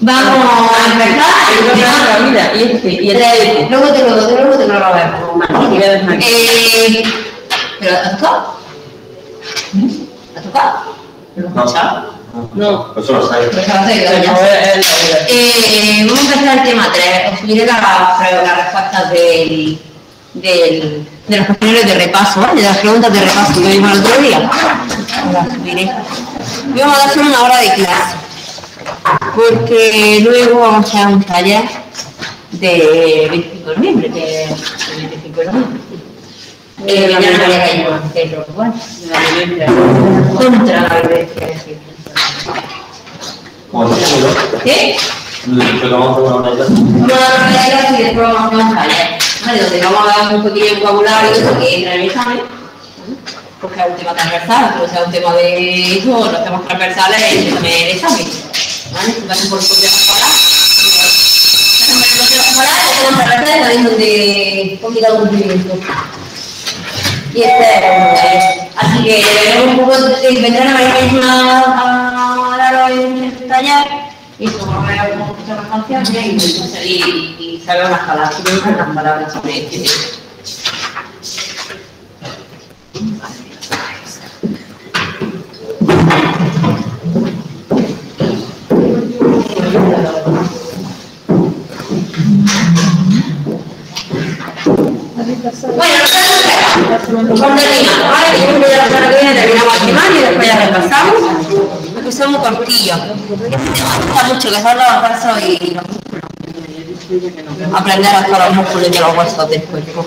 Vamos a empezar. Mira, y este, y el Luego te lo luego te lo voy a. Eh, ¿Pero ha tocado? ¿Ha tocado? ¿Lo has escuchado? No. Eso lo sabes. Pues ahora se quedó Pero ya. no, es- es la- Eh, vamos a empezar el tema 3. Os subiré las las respuestas del, del, de los cuestionarios de repaso, ¿vale? de las preguntas de repaso que vimos el otro día. Las subiré. Y vamos a dar solo una hora de clase, porque luego vamos a hacer un taller de 25 de noviembre, de 25 de noviembre. Eh, ya no había caído, pero bueno, la contra la violencia de género. ¿Qué? lo que vamos a hacer una neta. Vamos a dar una clase y después vamos a un taller, ¿vale? Donde vamos a dar un pequeño vocabulario que entra en el examen, porque es un tema transversal, pero sea un tema de eso, los temas transversales es también el examen, ¿vale? Si por donde. Y este de ellos. Así que un poco, eh, vendrán a ver a, a en el taller y eso, vamos a ver cómo escuchar las canciones y, y, y las palabras, las palabras. Bueno, que a pasar que viene terminamos el temario y después ya repasamos. Cortillos. Me gusta mucho que son los huesos y los músculos. Aprender hasta los músculos y los huesos del cuerpo.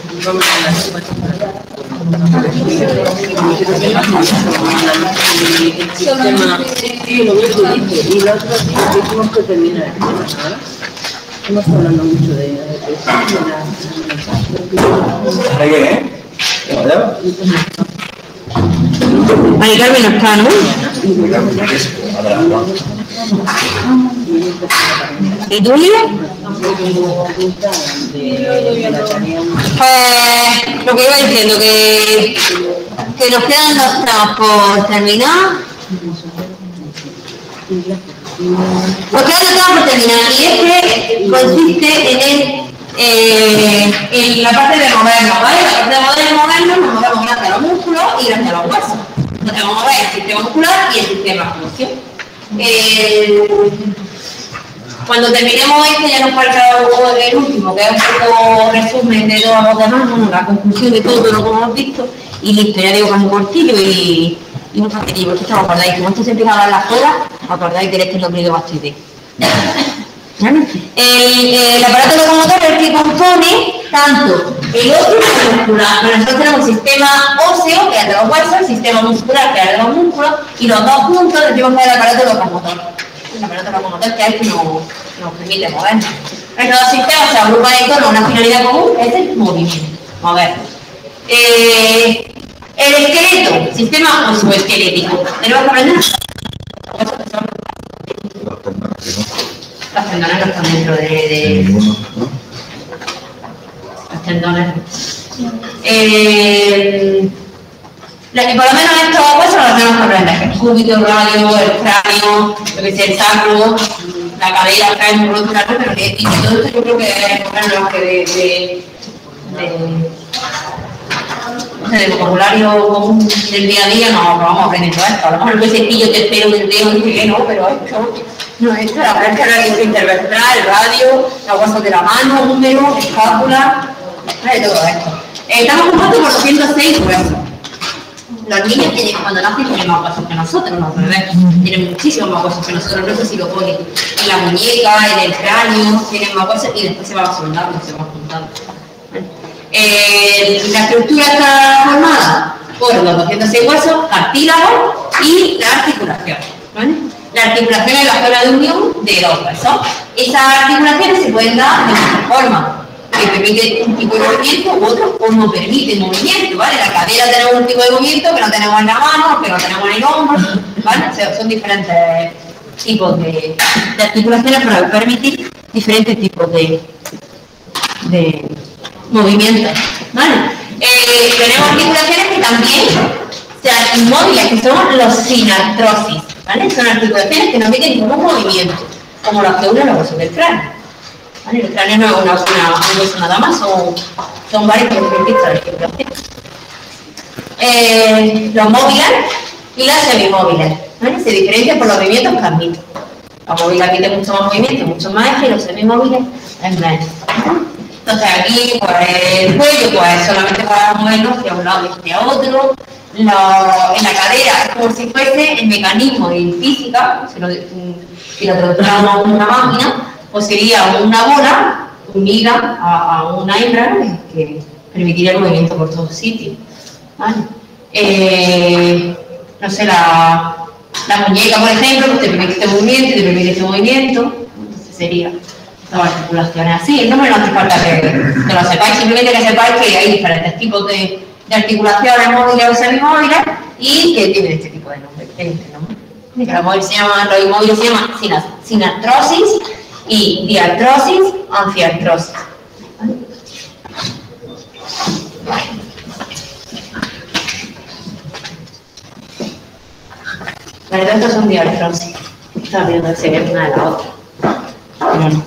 Y la otra que termina el tema. Estamos hablando mucho de la- ¿Ahora qué? ¿Vale? Mari Carmen no está, ¿no? ¿Y Julia? Pues lo que iba diciendo, que, que nos quedan dos temas por terminar. Nos quedan dos temas por terminar y este consiste en, el, eh, en la parte de movernos, ¿vale? La parte de mover- movernos nos movemos gracias a los músculos y gracias a los huesos. Entonces vamos a ver el sistema muscular y el sistema óseo. Eh, cuando terminemos este ya nos falta el último, que es un poco resumen de todos los demás, bueno, la conclusión de todo lo que hemos visto, y listo, ya digo que es un cortillo y, y un facilillo, porque esto os acordáis, como esto se empieza a hablar la os acordáis que que es lo primero bastitis. ¿Vale? El, el aparato locomotor que compone tanto el el muscular. Pero nosotros tenemos el sistema óseo, que es los huesos, el sistema muscular, que es los músculos, y los dos juntos es el aparato locomotor. El aparato locomotor que es que nos, nos permite movernos. Estos dos sistemas se agrupan en torno a una finalidad común, es el movimiento. Mover. Eh, el esqueleto, sistema osteoesquelético. Tenemos que aprender las tendones no están dentro de, de los tendones. Eh, que por lo menos estos huesos los tenemos que aprender. El cúbito, el radio, el cráneo, el sacro, la cadera, el cráneo, el cráneo, pero que y todo esto yo creo que es bueno, que de, de, de de vocabulario común del día a día no, no vamos aprendiendo esto. A lo mejor el cepillo te espero del dedo dice que no, pero esto no es la franja la intervertebral, el radio, los huesos de la mano, húmero, escápula, de todo esto. Eh, estamos compuestos por 206 huesos. Los niños tienen, cuando nacen tienen más huesos que nosotros, los bebés tienen muchísimos más huesos que nosotros, no sé si lo ponen en la muñeca, en el cráneo, tienen más huesos y después se van soldando, se van juntando. Eh, la estructura está formada por los 206 huesos, cartílagos y la articulación. La articulación es la zona de unión de dos huesos. Esas articulaciones se pueden dar de muchas formas, que permite un tipo de movimiento u otro o no permite movimiento. ¿vale? La cadera tenemos un tipo de movimiento que no tenemos en la mano, que no tenemos en el hombro. ¿vale? O sea, son diferentes tipos de, de articulaciones para permitir diferentes tipos de, de movimientos. ¿vale? Eh, tenemos articulaciones que también se las inmóviles, que son los sinartrosis, ¿vale? Son articulaciones que no emiten ningún movimiento, como las que unen los huesos del cráneo. ¿Vale? El no es una, una, nada más, son, son varios de articulaciones. Eh, los móviles y las semimóviles, ¿vale? Se diferencian por los movimientos que admiten. Los móviles admiten mucho más movimiento, mucho más y los semimóviles es menos. Entonces aquí, pues el cuello, pues solamente para movernos hacia un lado y hacia otro. Lo- en la cadera es como si fuese el mecanismo en física, si lo, si lo una máquina, pues sería una bola unida a, a una hembra que permitiría el movimiento por todos sitios. ¿vale? Eh, no sé, la, la muñeca, por ejemplo, pues te permite este movimiento te permite este movimiento, entonces sería las articulaciones así. No me no hace falta que, que lo sepáis, simplemente que sepáis que hay diferentes tipos de, de articulaciones móviles o semimóviles y que tienen este tipo de nombre. este nombre. Que los móviles se llaman, los inmóviles se llaman sina- sinartrosis y diartrosis, anfiartrosis. ¿vale? Todas estas son diartrosis. Estaba viendo se ve una de la otra. Pero.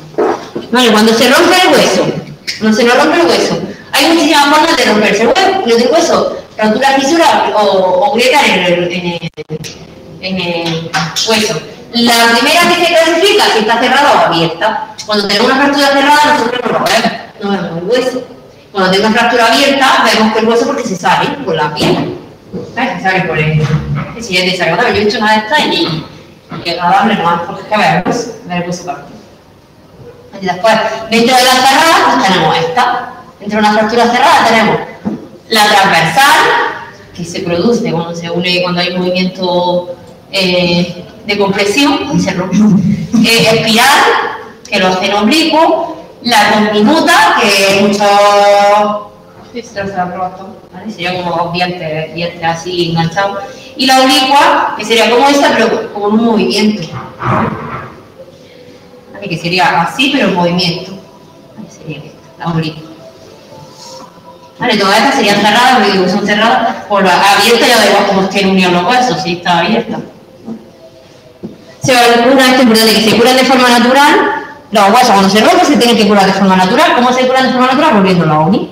Vale, cuando se rompe el hueso, cuando se nos rompe el hueso, hay muchísimas formas de romperse el hueso, hueso, rotura, fisura o, o grieta en, el, en el hueso. La primera que se clasifica si está cerrada o abierta. Cuando tenemos una fractura cerrada, nosotros no lo vemos, no vemos el hueso. Cuando tenemos una fractura abierta, vemos que el hueso porque se sale por la piel. Se sale por el. Si es desagradable, yo he hecho una de estas y y agradable no porque es que ver el hueso, ver el hueso partido. Y después, dentro de la cerrada, tenemos esta. Dentro de una fractura cerrada tenemos la transversal, que se produce cuando se une, cuando hay movimiento eh, de compresión, rompe. Eh, espiral, que lo hace en oblicuo. La diminuta, que muchos... Se ¿vale? Sería como dientes, dientes así enganchados. Y la oblicua, que sería como esta, pero con un movimiento. ¿vale? que sería así, pero en movimiento. Ahí sería esta, la oblicua. Vale, todas estas serían cerradas, porque son cerradas, por la abierta ya da igual como estén unidos los huesos, si está abierta. Se va a curar, esto es importante, que se curan de forma natural, los huesos cuando se rompen se tienen que curar de forma natural, ¿cómo se curan de forma natural? Volviéndolo a unir.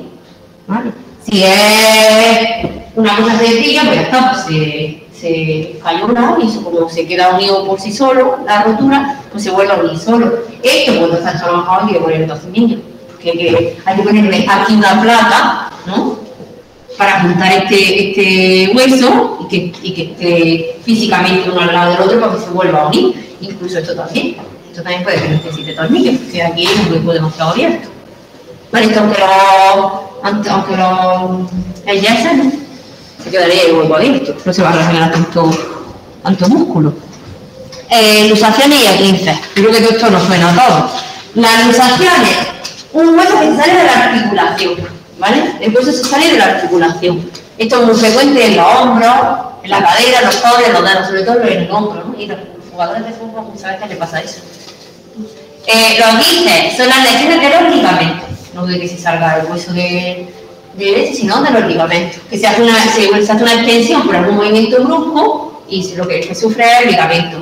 Si es una cosa sencilla, pues está, pues se, se falló una y como se queda unido por sí solo, la rotura, pues se vuelve a unir solo. Esto cuando está trabajado hay que poner entonces niños, que, que hay que ponerle aquí una placa, ¿no? Para juntar este, este hueso y que, y que esté físicamente uno al lado del otro para que se vuelva a unir. Incluso esto también. Esto también puede que necesite tornillos, porque aquí hay un hueco demasiado abierto. Vale, esto aunque lo, aunque lo enyesen, se quedaría el hueco abierto, no se va a regenerar tanto, tanto músculo. Eh, lusaciones y esguinces. Creo que todo esto nos suena a todos. Las lusaciones, un hueso que sale de la articulación, ¿vale? Hueso se sale de la articulación. Esto es muy frecuente en los hombros, en la cadera, en los codos, en los dedos, sobre todo en el hombro, ¿no? Y los jugadores de fútbol muchas veces les pasa eso. Eh, los guinces son las lesiones de los ligamentos, no de que se salga el hueso de, de sino de los ligamentos. Que se hace una, se, hace una extensión por algún movimiento brusco y lo que sufre es el ligamento.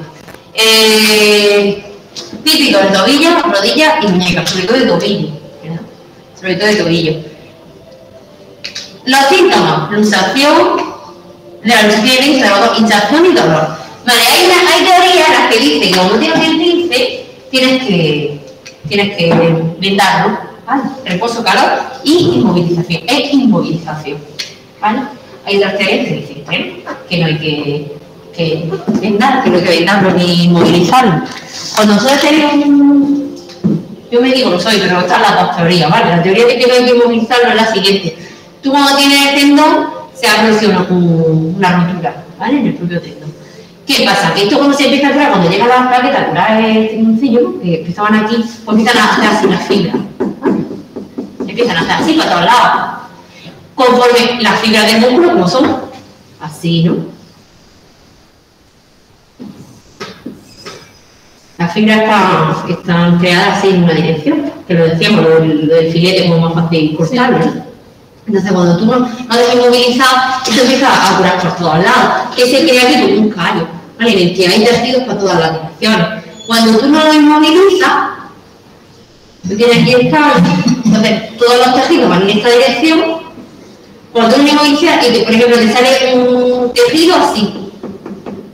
Eh, típico de tobillo, rodilla y muñeca, sobre todo de tobillo. ¿verdad? Sobre todo de tobillo. Los síntomas, luxación, de la luxación y dolor. Vale, hay, teorías las que dicen que como tienes el lince, tienes que, tienes que ¿vale? Reposo, calor y inmovilización. Es inmovilización, ¿vale? Hay otras teorías que dicen no, que no hay que, que vendar, que no hay que vendarlo ni inmovilizarlo. Cuando nosotros tenemos. Yo me digo, no soy, pero están las dos teorías, ¿vale? La teoría de que no hay que inmovilizarlo es la siguiente. Tú cuando tienes el tendón, se ha producido una, rotura, ¿vale? En el propio tendón. ¿Qué pasa? Que esto cuando se empieza a curar, cuando llega la plaqueta a curar el tendoncillo, que empezaban aquí, pues empiezan a hacer así las fibras. Empiezan a hacer así para todos lados. Conforme las fibras del músculo, como son, así, ¿no? Las fibras están, creadas así en una dirección, que lo decíamos, lo del filete como más fácil cortarlo. ¿no? Entonces, cuando tú no, no te has inmovilizado, esto empieza a curar por todos lados. ¿Qué se crea aquí? Como un callo. ¿Vale? En que hay tejidos para todas las direcciones. Cuando tú no lo inmovilizas, tú tienes aquí el entonces todos los tejidos van en esta dirección. Cuando tú no inmovilizas, y por ejemplo, te sale un tejido así.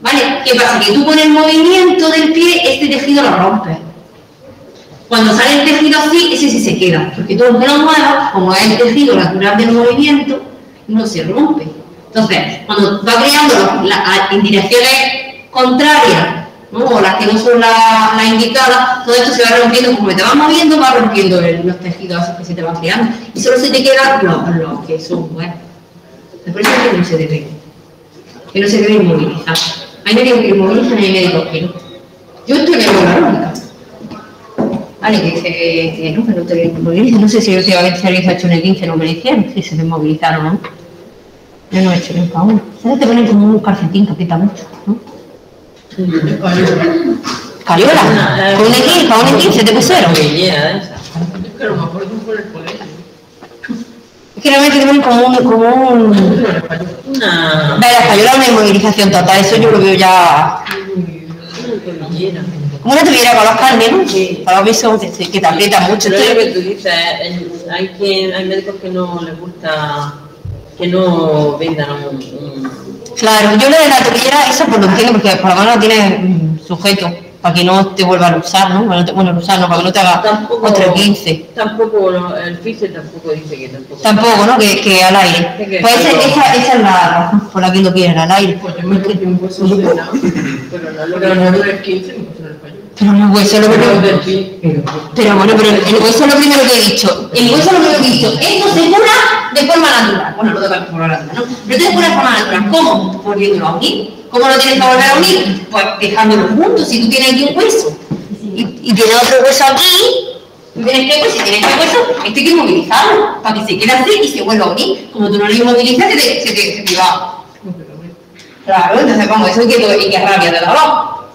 ¿Vale? ¿Qué pasa? Que tú con el movimiento del pie, este tejido lo rompes. Cuando sale el tejido así, ese sí se queda, porque todo lo que lo muevas, como es el tejido natural del movimiento, no se rompe. Entonces, cuando va creando la- en direcciones contrarias, ¿no? o las que no son las las indicadas, todo esto se va rompiendo, como te vas moviendo, va rompiendo los tejidos que se te van creando, y solo se te quedan los, los que son buenos. Eso es que no se debe, que no se debe inmovilizar. Hay médicos que inmovilizan y hay médicos que no. Yo estoy viendo la lógica. Vale, que, que, que no, que no te. No sé si últimamente se habéis hecho el 15 no me lo hicieron, si se desmovilizaron o no. Yo no he hecho nunca uno. ¿Sabes? Te ponen como un calcetín que aprieta mucho, ¿no? Cariola, con un E15, con un E15 te pusieron. Guillera de esa. Es que a lo mejor tú por el colegio. Es que realmente te ponen como un, como un... Una. Ve, la cariola es una inmovilización total, eso yo lo veo ya... Una una tuviera con los carnes, ¿no? Para los besos que, que te aprieta mucho. Pero es lo que tú dices, hay, quien, hay médicos que no les gusta que no vendan un, Claro, yo lo de la tobillera, eso por lo entiendo, porque por lo menos tiene sujeto, para que no te vuelvan a usar, ¿no? No bueno, a usar, no, para que no te haga tampoco otro 15. tampoco el fisio tampoco dice que tampoco Tampoco, ¿no? Que, que al aire. Pues esa, esa, esa es la razón por la que lo quieren, al aire. Pues yo me puse un hueso pero no lo Pero no es 15, me Pero el hueso lo Pero primero. Pero bueno, pero el hueso es lo primero que he dicho. El hueso es lo primero que he dicho. Esto se cura de forma natural. Bueno, lo de forma natural, ¿no? Pero se cura de forma natural. ¿Cómo? Volviéndolo a unir. ¿Cómo lo tienes que volver a unir? Pues dejándolo juntos. Si tú tienes aquí un hueso y, y tienes otro hueso aquí, tú tienes que hueso y tienes que hueso, esto hay que inmovilizarlo para que se quede así y se vuelva a unir. Como tú no lo inmovilizas, se te, se te, se te va. Claro, entonces vamos, eso hay que, que rabia de dolor.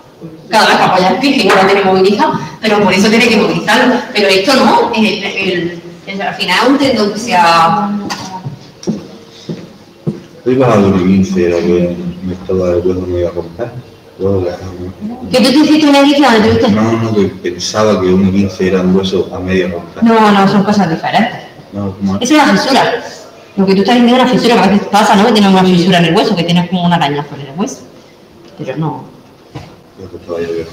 El pie, que no lo tiene movilizado, pero por eso tiene que movilizarlo. Pero esto no, el, el- el- al final es un tendón que se ha... Bajado de 15, era que me estaba de hueso me iba a comprar. ¿Que tú te hiciste una edición donde tuviste? No, no, que pensaba que un 15 era un hueso a media comprar. No, no, son cosas diferentes. No, Es una fisura. Lo que tú estás diciendo es una fisura, que a veces pasa, ¿no? Que tienes una fisura en el hueso, que tienes como una arañazo en el hueso. Pero no. Lo que.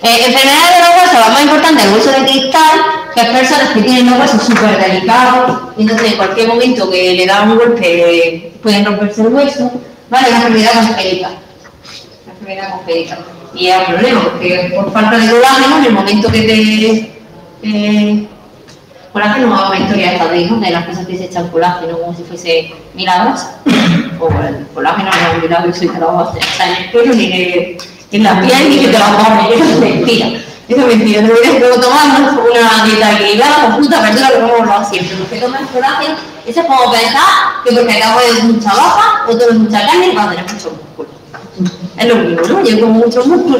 Eh, enfermedades de los huesos, la más importante, el hueso de cristal, que hay personas que tienen los huesos súper delicados, entonces en cualquier momento que le da un golpe eh, pueden romperse el hueso, ¿vale? Una enfermedad congénita. Una enfermedad congénita. Y es un problema, porque por falta de colágeno, en el momento que te... Eh, colágeno es una historia esta de, ¿no? de las cosas que se echan colágeno como si fuese milagrosa. O el colágeno no es un milagro, eso te lo vas a echar en el pelo ni en- en la piel ni que te lo a poner. Eso es mentira. Eso es mentira. Te hubieras que tomar una dieta equilibrada con fruta, verdura, lo hemos hablado siempre. Porque tomas colágeno, eso es como pensar que porque acabo de mucha baja o tomas mucha carne vas a tener mucho músculo. Es lo mismo, ¿no? Yo como mucho músculo.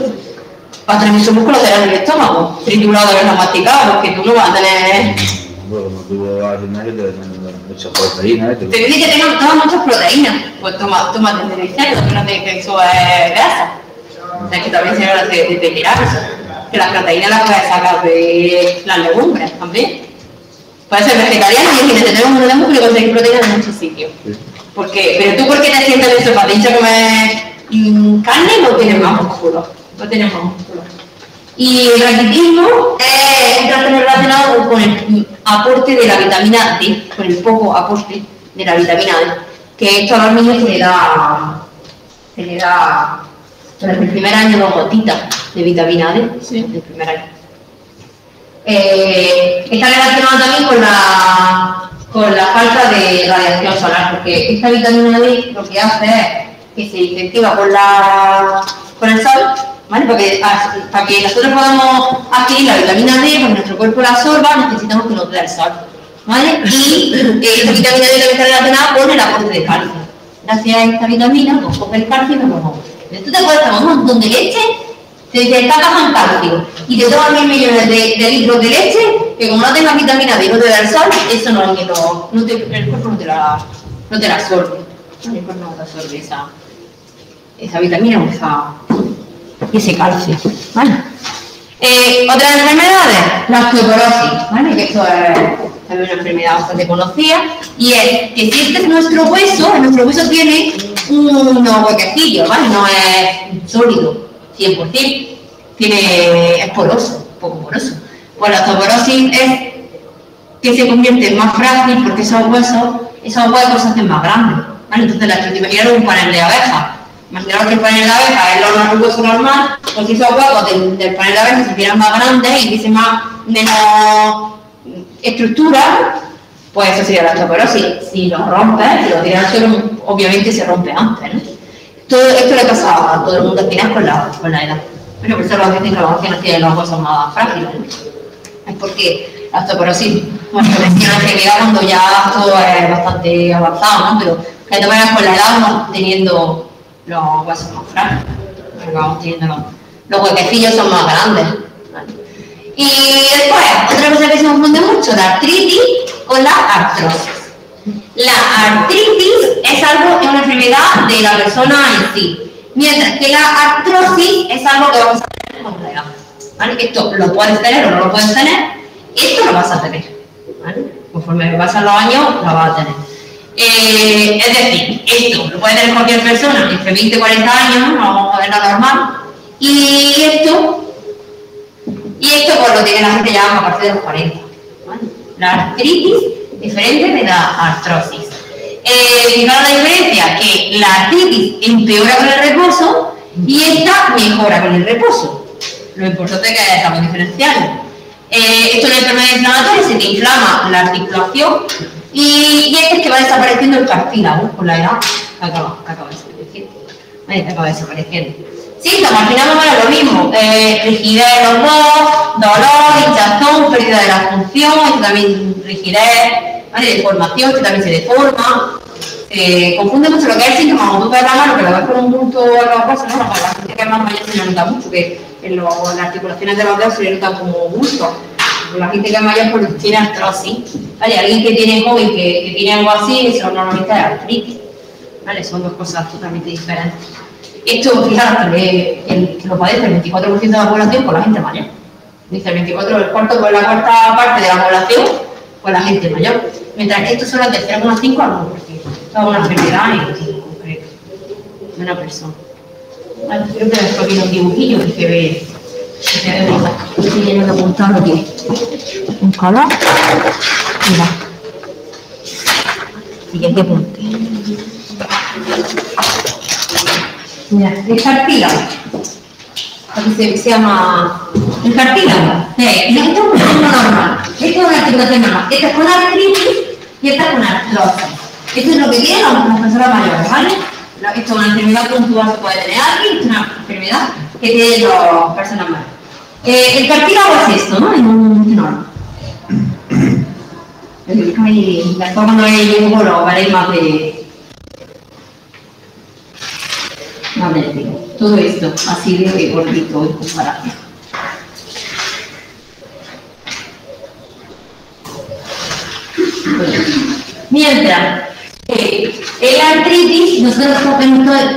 Para tener mucho músculo será en el estómago, triturado de la masticada, porque tú no vas a tener Bueno, como tuvo al gimnasio, le dan mucha proteína, ¿eh? Te dice que tenga, toma muchas proteínas, pues toma, toma desde el cerdo, que no te que eso es grasa. O sea, que también se habla de, de. Que las proteínas las puedes sacar de las legumbres también. Puedes ser vegetariano y imagínate tener un y conseguir proteínas en muchos sitios. Porque, pero tú, ¿por qué te sientes eso? ¿Para dicho comer mm, carne no tienes más músculo? No tienes más músculo. Y el raquitismo es un trastorno relacionado con el aporte de la vitamina D, con el poco aporte de la vitamina D. Que esto a los niños se le da, se le da durante el primer año dos gotitas de vitamina D, Sí. el primer año. Eh, está relacionado también con la, con la falta de radiación solar, porque esta vitamina D lo que hace es que se incentiva con, la, con el sol, ¿vale? Para que, para que nosotros podamos adquirir la vitamina D, para que nuestro cuerpo la absorba, necesitamos que nos dé el sol, ¿vale? Y eh, esta vitamina D también está relacionada con el aporte de calcio. Gracias a esta vitamina, pues coge el calcio y nos lo tú te puedes tomar un montón de leche te, te está en calcio y te tomas mil millones de, litros de leche, que como no tengas vitamina D y no te da el sol, eso no, no te, el cuerpo no te la, no te la absorbe. El cuerpo no te absorbe esa, esa vitamina o esa, ese calcio. ¿vale? Eh, otras enfermedades, la osteoporosis, ¿vale? que esto es también una enfermedad bastante conocida, y es que si este es nuestro hueso, nuestro hueso tiene unos huequecillos, ¿vale? no es sólido, 100%, tiene, es poroso, poco poroso. Pues la osteoporosis es que se convierte en más frágil porque esos huesos, esos huecos se hacen más grandes. ¿vale? Entonces, la imaginaros un panel de abejas. Imaginaros que el panel de abejas es lo- un hueso normal, pues si esos huecos del, del panel de abejas se hicieran más grandes y hubiese más, menos estructura, pues eso sería la osteoporosis. Si lo rompes, si lo tiras al suelo, obviamente se rompe antes. ¿no? Todo esto le pasa a todo el mundo al final con la, con la edad. Pero por eso lo dicen que los ancianos tienen los huesos más frágiles. ¿no? Es porque la osteoporosis, bueno, se menciona en realidad cuando ya todo es bastante avanzado, ¿no? Pero que vayas con la edad teniendo los huesos más frágiles. porque Vamos teniendo los, los huequecillos son más grandes. Y después, otra cosa que se confunde mucho, la artritis con la artrosis. La artritis es algo, es una enfermedad de la persona en sí, mientras que la artrosis es algo que vamos a tener con la. ¿vale? Esto lo puedes tener o no lo puedes tener, esto lo vas a tener. ¿vale? Conforme pasan los años, lo vas a tener. Eh, es decir, esto lo puede tener cualquier persona entre 20 y 40 años, ¿no? vamos a ver lo normal, y esto y esto pues lo tiene la gente ya a partir de los 40. ¿vale? La artritis diferente de la artrosis. Eh, la diferencia, que la artritis empeora con el reposo y esta mejora con el reposo. Lo importante es que estamos diferenciando. Eh, esto es una enfermedad inflamatoria, se te inflama la articulación y, este es que va desapareciendo el cartílago con la edad acaba, acaba desapareciendo. Que acaba desapareciendo. Síntomas, al final lo mismo, eh, rigidez en los dos, dolor, hinchazón, pérdida de la función, esto también rigidez, deformación, esto también se deforma, se confunde mucho lo que es el síntoma, cuando tú te la mano, que lo ves con un bulto en los huesos, ¿no? La gente que es más mayor se le nota mucho, que en, lo- las articulaciones de los dedos se le nota como bulto. La gente que es mayor pues tiene artrosis, ¿vale? Alguien que tiene joven que, tiene algo así, eso normalmente es artritis, ¿vale? Son dos cosas totalmente diferentes. Esto, fijaros, que, el- lo padece el 24% de la población con la gente mayor. Dice el 24, el cuarto, pues la cuarta parte de la población con la gente mayor. Mientras que esto solo es del 0,5 al 1%. Esto es una enfermedad en concreto de una persona. Vale, creo que después viene un dibujillo que se ve, que se ve bonito. Estoy lleno de apuntado aquí. Un color. Mira. Siguiente punto. Mira, el cartílago. Aquí se, se llama el cartílago. Eh, esto es un normal. Esto es una articulación normal. Esta es con artritis y esta es con artrosis. Esto es lo que tienen las personas mayores, ¿vale? Esto es una enfermedad puntual que puede tener alguien, es una enfermedad que tienen las personas mayores. Eh, el cartílago es esto, ¿no? Es un normal. Ahí, después cuando hay dibujo lo veréis más de, más de. Todo esto así de gordito en comparación. Mientras que el artritis, nosotros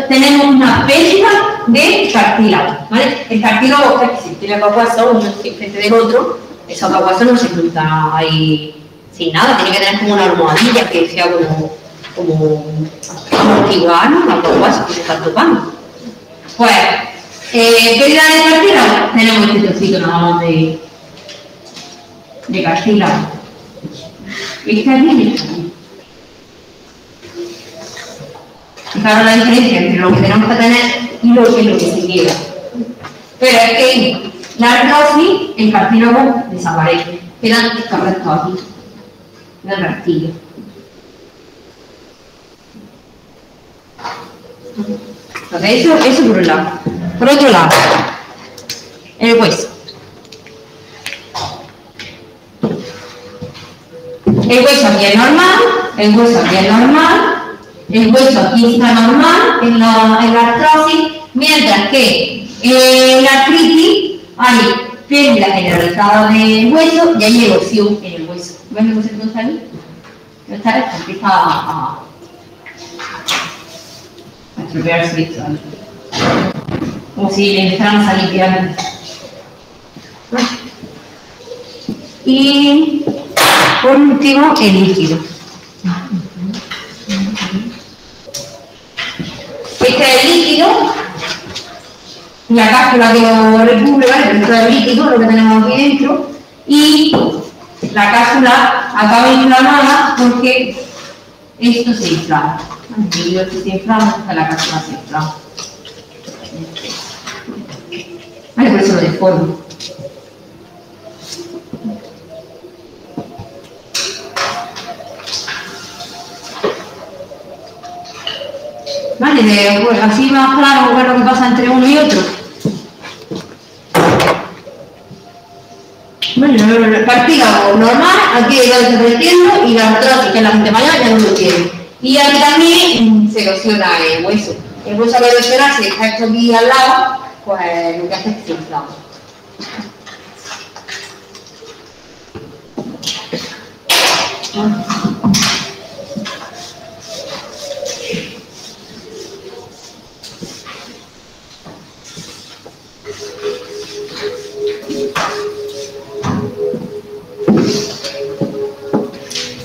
tenemos- una pérdida de cartílago, ¿vale? El cartílago que si tiene dos huesos, uno enfrente del otro, dos huesos no se juntan ahí sin nada, tiene que tener como una almohadilla que sea como, como amortiguar, ¿no? Huesos que se están tocando. Pues, eh, pérdida de cartílago, tenemos este trocito nada más de, de cartílago. ¿Viste aquí? Fijaros la diferencia entre lo que tenemos que tener y lo que, lo que se quiera. Pero es que la artrosis, el cartílago desaparece. Quedan estos restos aquí, del rastillo. Ok, eso, eso por un lado. Por otro lado, el hueso. El hueso aquí es normal, el hueso aquí es normal, el hueso aquí está normal en la, en la artrosis, mientras que Eh, la artritis, hay pérdida generalizada del hueso y hay erosión en el hueso. ¿Ves el hueso que no está ahí? No está empieza a, a estropearse esto. Como si le empezaran a salir. Y por último, el líquido. El líquido, la cápsula que lo recubre, ¿vale? Pero esto el líquido, lo que tenemos aquí dentro, y la cápsula acaba inflamada porque esto se inflama. El que se inflama, la cápsula se inflama. Vale, por eso lo deformo. Vale, así más claro ver lo que pasa entre uno y otro. Bueno, cartílago normal, aquí lo desapareciendo y la artrosis, que es la gente mayor ya no lo tiene. Y aquí también mm, se erosiona el hueso. El hueso al erosionarse, está esto aquí al lado, pues lo que hace es se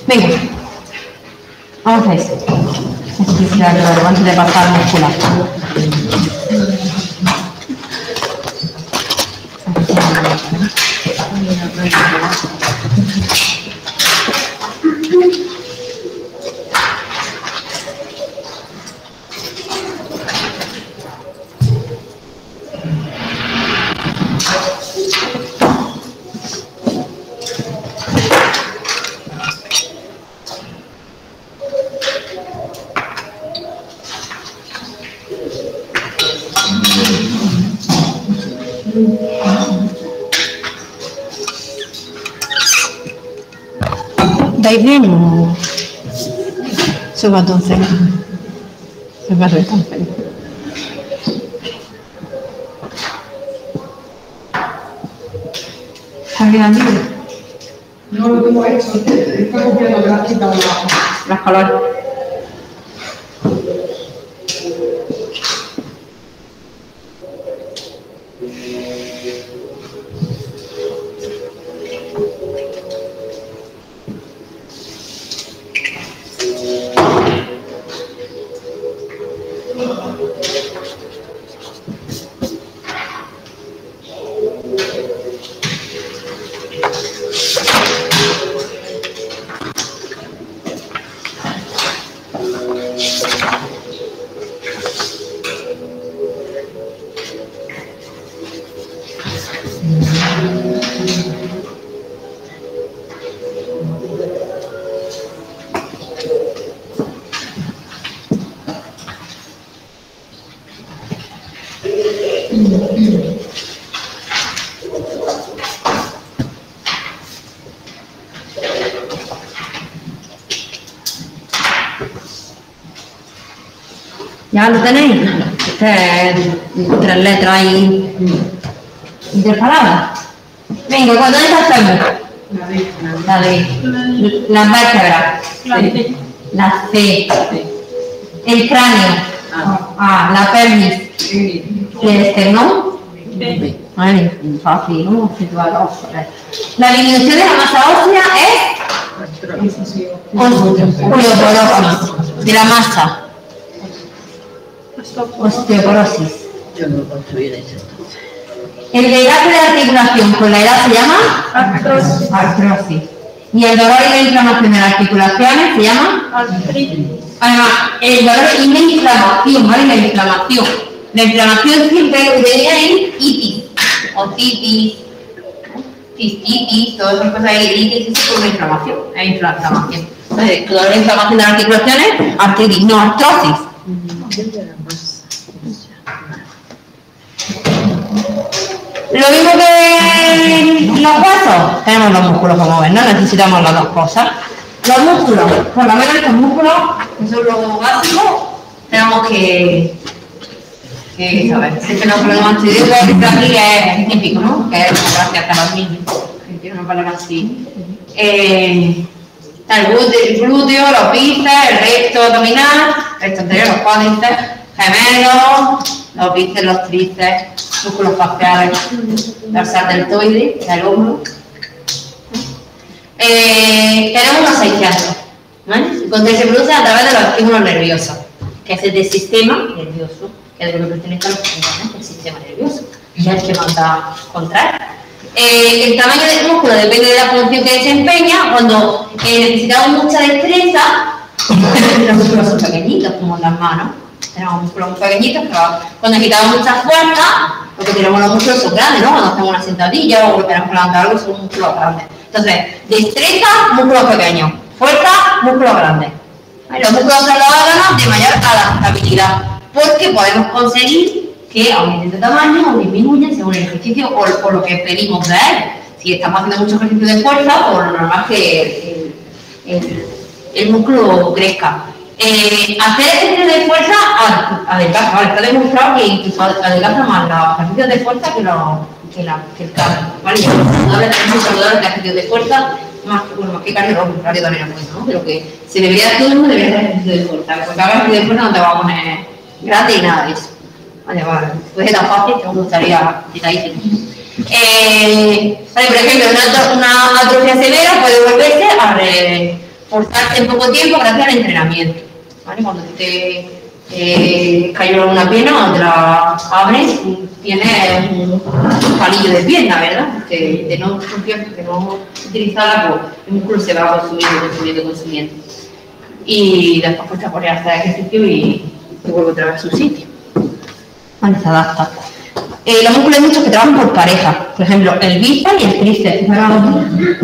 Venga, vamos a eso. Verlo antes de pasar muscular. ¿Dais bien o subo entonces? Se va a retar. ¿Está quedando libre? No lo tengo hecho, está copiando que la has quitado Las colores. ¿Ya lo tenéis? Este es tres letras ahí intercaladas. Venga, ¿cuándo hacemos? La D. Las vértebras. La C. El cráneo. Ah, la pelvis. El esternón. Vale, fácil, ¿no? La disminución de la masa ósea es osteoporosis de la masa. Osteoporosis. Yo no construí eso. El desgaste de la articulación con la edad se llama artrosis. Y el dolor y la inflamación de las articulaciones se llama Además, el dolor y la inflamación, ¿vale? La inflamación. La inflamación siempre debería ir itis, otitis, cistitis, todas esas cosas de itis, eso es una inflamación, es inflamación. Entonces, dolor e inflamación de las articulaciones, artritis, no artrosis. Lo mismo que los huesos, tenemos los músculos como ven, ¿no? Necesitamos las dos cosas. Los músculos, por lo menos los músculos, que son lo básico, tenemos que Sí, sabes, es que los problemas de que aquí es típico, ¿no? Que es gracias a los niños, que tiene una palabra así. Eh, el glúteo, los bíceps, el recto abdominal, el recto anterior, los cuádriceps, gemelos, los bíceps, los tríceps, músculos faciales, dorsal deltoide, el hombro. Eh, tenemos unos 600, ¿vale? Entonces se produce a través de los estímulos nerviosos, que es el del sistema nervioso, que es lo que pertenece a los pulmones, el sistema nervioso, y es el que manda contraer. Eh, el tamaño del músculo depende de la función que desempeña. Cuando eh, necesitamos mucha destreza, los músculos son pequeñitos, como las manos. Tenemos músculos muy pequeñitos, pero cuando necesitamos mucha fuerza, porque tenemos los músculos son grandes, ¿no? Cuando hacemos una sentadilla o tenemos que levantar algo, son músculos grandes. Entonces, destreza, músculos pequeños. Fuerza, músculos grandes. Los músculos son los órganos de mayor adaptabilidad, porque podemos conseguir que aumenten de tamaño o disminuyan según el ejercicio o, o lo que pedimos de él. Si estamos haciendo mucho ejercicio de fuerza, pues lo normal que el, el- el músculo crezca. Eh, hacer ejercicio de fuerza ad- adelgaza, ¿vale? está demostrado que incluso adelgaza más los ejercicios de fuerza que, los- que, la, que el cardio. ¿vale? Y los saludables también son saludables que ejercicios de fuerza, más, bueno, más que cardio, no, cardio también es bueno, ¿no? Pero que se debería, todo el mundo debería hacer ejercicio de fuerza, porque haga ejercicio de fuerza no te va a poner grande y nada de eso. Vale, vale. Pues era fácil, que me gustaría citadísimo. Eh, por ejemplo, una, una atrofia severa puede volverse a reforzarse en poco tiempo gracias al entrenamiento. Cuando te eh, cayó una pierna, te la abres, tienes un palillo de pierna, ¿verdad? Que de no, de no utilizarla, pues el músculo se va consumiendo, consumiendo, consumiendo. Y después pues te pones a hacer ejercicio y, y vuelve otra vez a su sitio. Vale, se adapta. Eh, los músculos hay muchos que trabajan por pareja. Por ejemplo, el bíceps y el tríceps.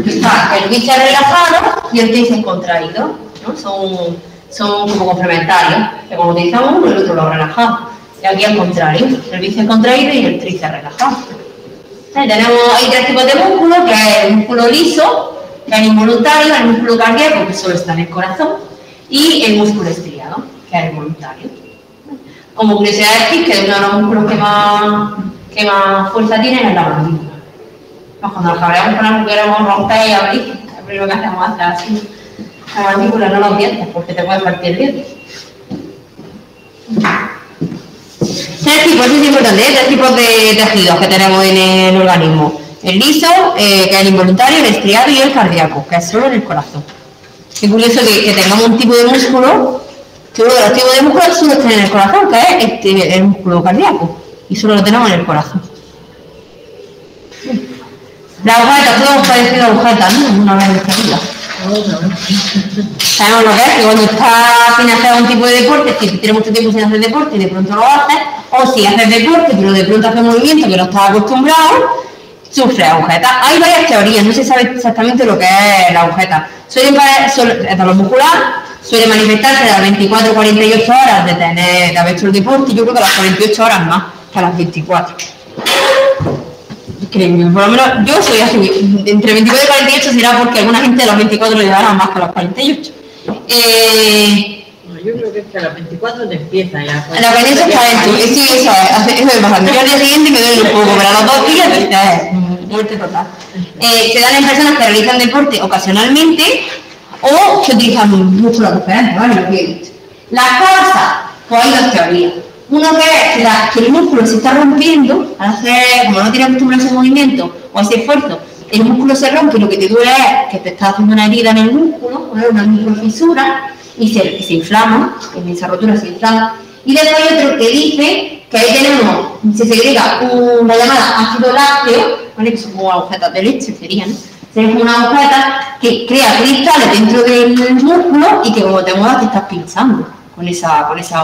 Está el bíceps relajado y el tríceps contraído. ¿no? Son, son como complementarios. Que como utilizamos uno, el otro lo relajado. Y aquí al contrario, el bíceps contraído y el tríceps relajado. Ahí tenemos, hay tres tipos de músculos, que es el músculo liso, que es el involuntario, el músculo cardíaco, que solo está en el corazón, y el músculo estriado, que es el voluntario como curiosidad decir que uno de los músculos que más, que más fuerza tiene es la mandíbula. Pues cuando nos cabreamos con algo que queremos romper y abrir, lo primero que hacemos es hacer así. La mandíbula, no los dientes, porque te puede partir dientes. Tres tipos, es importante, ¿eh? tres tipos de tejidos que tenemos en el organismo. El liso, eh, que es el involuntario, el estriado y el cardíaco, que es solo en el corazón. Qué curioso que tengamos un tipo de músculo que uno de los tipos de músculos solo está en el corazón, que es este, el músculo cardíaco. Y solo lo tenemos en el corazón. La agujeta, todos hemos padecido agujetas, ¿no? Una vez en nuestra vida. Sabemos lo que es, que cuando estás sin hacer un tipo de deporte, si tienes mucho tiempo sin hacer deporte y de pronto lo haces, o si haces deporte pero de pronto haces movimiento que no estás acostumbrado, sufre agujetas. Hay varias teorías, no se sabe exactamente lo que es la agujeta. Es dolor muscular, suele manifestarse a las 24 o 48 horas de, tener, de haber hecho el deporte, yo creo que a las 48 horas más que a las 24. Créeme, por lo menos yo soy así, entre 24 y 48 será porque alguna gente de los 24 le dará más que a los 48. Eh, yo creo que es que a las 24 te empieza ya. la pendiente está dentro, sí, eso es, eso es bastante. Yo al día siguiente me duele un poco, pero a los dos días mm, muerte total. Eh, se dan en personas que realizan deporte ocasionalmente o mucho la diferencia, ¿vale? Lo que he dicho. La causa, pues hay dos teorías. Uno que la- que el músculo se está rompiendo, al hacer, como no tiene acostumbrado a ese movimiento o ese esfuerzo, el músculo se rompe y lo que te duele es que te está haciendo una herida en el músculo, ¿no? una microfisura, y se, y se inflama, en esa rotura se inflama. Y después hay otro que dice que ahí tenemos, se segrega una llamada ácido lácteo, ¿vale? que son como agujetas de leche, serían, como una agujeta que crea cristales dentro del músculo y que como te muevas te estás pinchando con, esa, con, esa,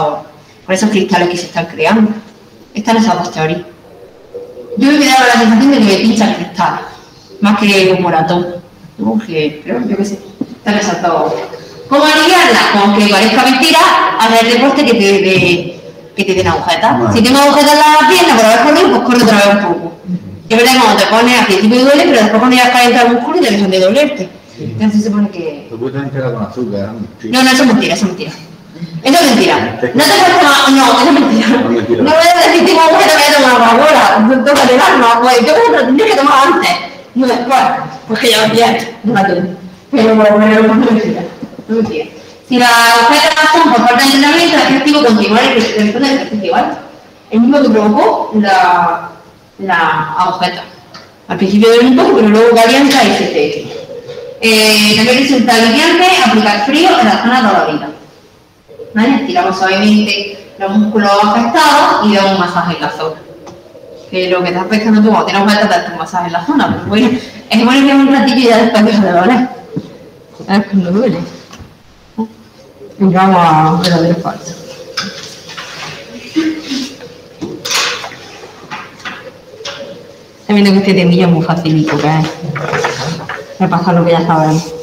con esos cristales que se están creando. Están esas dos teorías. Yo me daba la sensación de que me pinchan cristales, más que un moratón. Que, pero yo qué sé, están esas dos. ¿Cómo aliviarla? Con que parezca mentira, hacer deporte que te, de, que te den agujetas. Vale. Si tengo agujetas en la pierna por haber corrido, pues corre otra vez un poco. Es verdad que cuando te pones al principio duele, pero después cuando ya calentas el músculo y te dejan de dolerte. Entonces se supone que... Supuestamente era con azúcar. sí. No, no, eso es mentira, eso es mentira. Eso es mentira. No te cuesta más, no, eso es mentira. No es mentira. No voy a decir ahora, no toca de alma, pues yo creo que lo tendría que tomar antes, no después, porque ya bien, no la tengo. Pero bueno, bueno, no me fía, no me fía. Si las objetos son por falta de entrenamiento, es efectivo continuar el crecimiento del ejercicio, ¿vale? El mismo que provocó la, la agujeta. Al principio de un poco, pero luego calienta y se seca. Eh, también resulta aliviante aplicar frío en la zona dolorida. ¿Vale? Estiramos suavemente los músculos afectados y damos un masaje en la zona. Que lo que estás pensando tú, cuando tienes vueltas, darte un masaje en la zona, pero bueno, es bueno que un ratillo y ya después deja de doler. Es que no duele. Y vamos a verdadero falso. Estoy viendo que este temillo es muy facilito, que es repasar lo que ya sabemos.